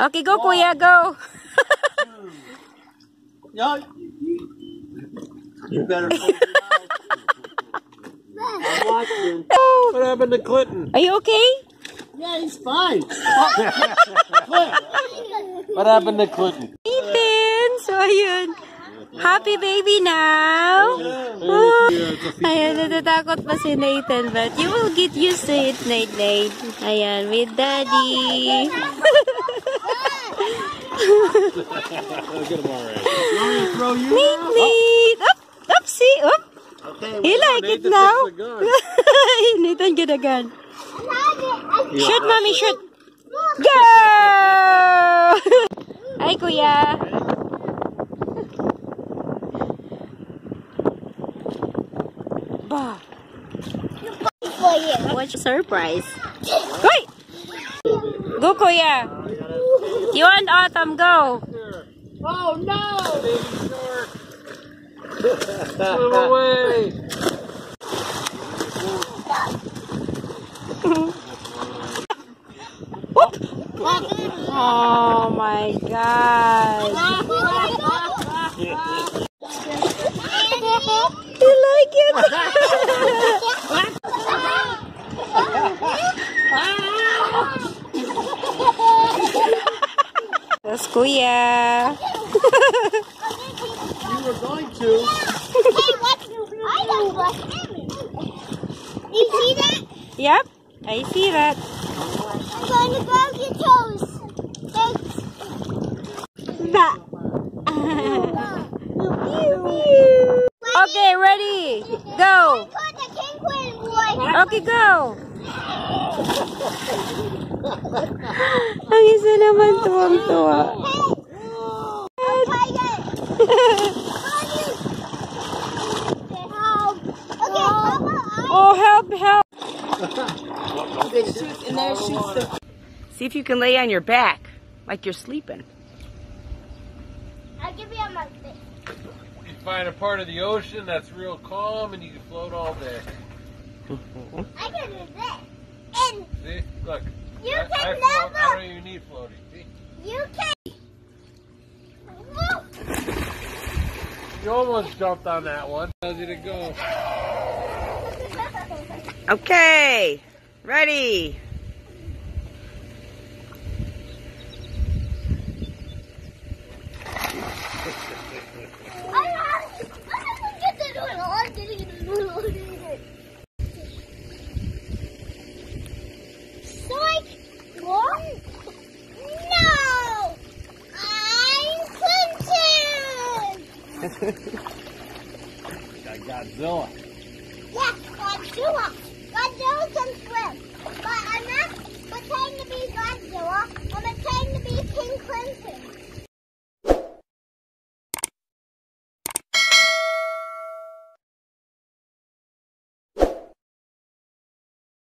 Okay, go, kuya, go. No, you, you better your. Oh, What happened to Clinton? Are you okay? Yeah, he's fine. What happened to Clinton? Ethan! So, ayun. Happy baby now! Oh, ayan, natatakot pa si Nathan, but you will get used to it, Nate, Nate. Ayan, with daddy. Look at him already. You me to throw you Nate, now? Nate! Up! Up, see? Up! Okay, He like it now. fixed the gun. Nathan get a gun. Yeah. Shoot, mommy, shoot! Go! Hi, kuya. Bah. What's your surprise? Wait! Go, kuya. You and Autumn, uh, go. Oh no! Put him away. Oh my god. You like it? That's kuya. You were going to. You see that? Yep, I see that. I'm going to grab your toes. Thanks. Ba. okay, ready? Go. Put the king queen. Okay, go. Ang isa naman tuwang-tuwa. Hey! I'll try it. Help. Okay, how about I? Oh, help, help. And there shoots the. See if you can lay on your back, like you're sleeping. I'll give you a my face. You find a part of the ocean that's real calm and you can float all day. I can do this. And See? Look. You I, I, can float, I never. don't even need floating. You can. You almost jumped on that one. Tells you to go. Okay, ready. I have to get the noodle. I'm getting the noodle. Psych! What? No! I'm Clinton! Got Godzilla. Yes, Godzilla. Godzilla can swim. But I'm not pretending to be Godzilla. I'm pretending to be King Clinton.